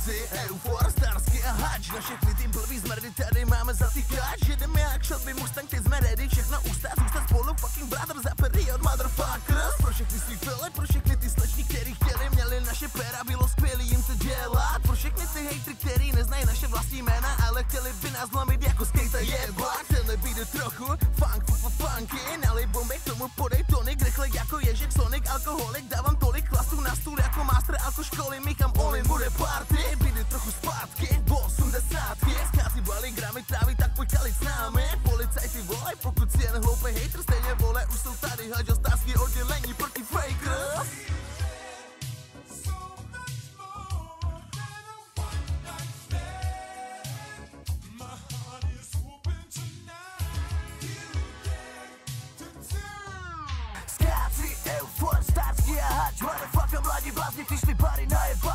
Skáci, eufor, starsky a hač Na všechny ty blbý zmrdy tady máme zatýkač Jedeme jak šotby, Mustang, teď jsme ready. Všechno ustát, zůstat spolu, fucking brother za period, motherfuckers Pro všechny svý fily, pro všechny ty sleční, který chtěli Měli naše pera, bylo skvělý jim to dělat. Pro všechny ty hejtry, který neznají naše vlastní jména Ale chtěli by nás zlomit jako skater jebak Tenhle je trochu funk, funk, funky. Nalej bomby, k tomu podej tonik Rychle jako ježek, sonic, alkoholik Dávám Volej, pokud si jen hloupej hater Stejně vole, už jsou tady haďostávský oddělení proti fakers. Skáci, eufor, starsky a hač Motherfucker, mladí blázni, přišli pary najebat What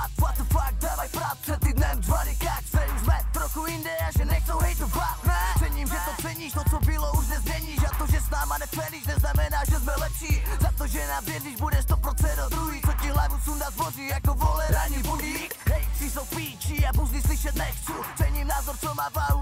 ceníš, to co bylo už nezměníš A to, že s náma nepelíš, neznamená, že jsme lepší. Za to, že nám věříš, bude 100% druhý Co ti hlavu sundá zboží, jako vole ranní budík. Hej, si jsou píči, já buzny slyšet nechci. Cením názor, co má váhu